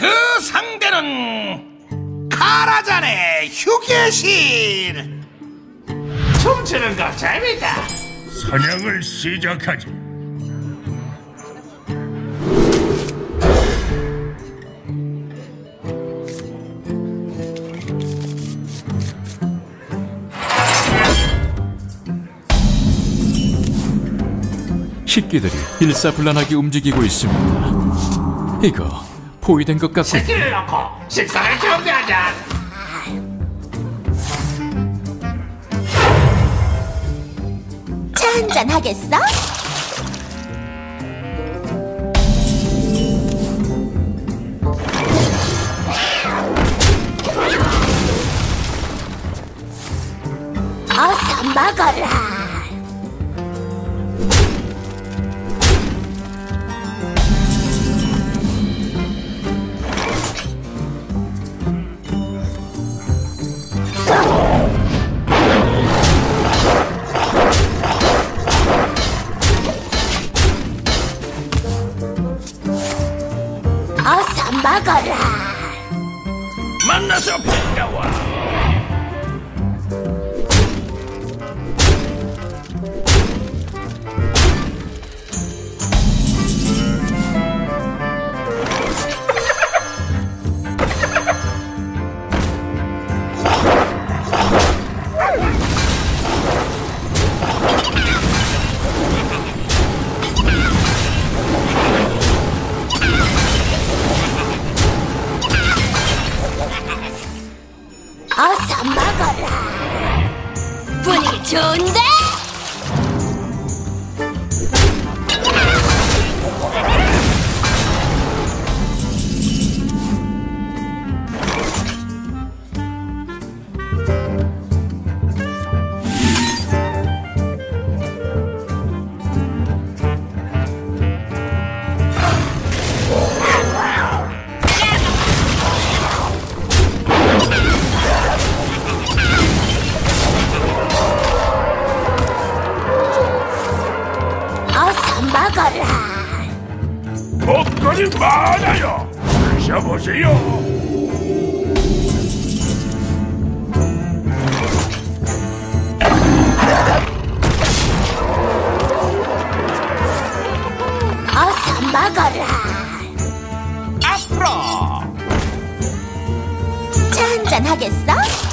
그 상대는 카라잔의 휴게실. 춤추는 거 재밌다. 사냥을 시작하지. 식기들이 일사불란하게 움직이고 있습니다. 이거 포위된 것 같군. 새끼를 놓고 식사를 준비하자. 차 한잔 하겠어? 어서 먹어라. 어서 먹어라. 만나서 반가워. 어서 먹어라. 분위기 좋은데? 먹거리 많아요. 드셔보세요. 어서 먹어라. 앞으로. 차 한잔 하겠어?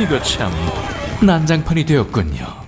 이거 참 난장판이 되었군요.